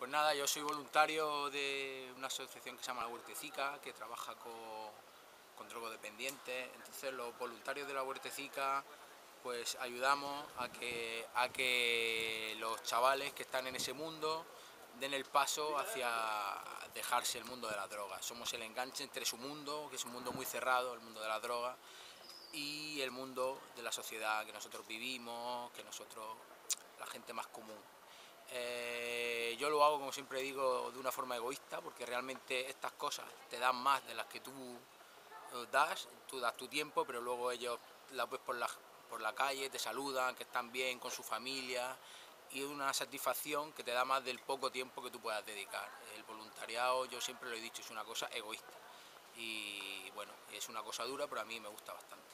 Pues nada, yo soy voluntario de una asociación que se llama La Huertecica, que trabaja con, con drogodependientes. Entonces los voluntarios de la Huertecica pues ayudamos a que, a que los chavales que están en ese mundo den el paso hacia dejarse el mundo de la droga. Somos el enganche entre su mundo, que es un mundo muy cerrado, el mundo de la droga, y el mundo de la sociedad que nosotros vivimos, que nosotros, la gente más común. Eh, yo lo hago, como siempre digo, de una forma egoísta, porque realmente estas cosas te dan más de las que tú eh, das, tú das tu tiempo, pero luego ellos las ves por la, por la calle, te saludan, que están bien con su familia, y una satisfacción que te da más del poco tiempo que tú puedas dedicar. El voluntariado, yo siempre lo he dicho, es una cosa egoísta. Y bueno, es una cosa dura, pero a mí me gusta bastante.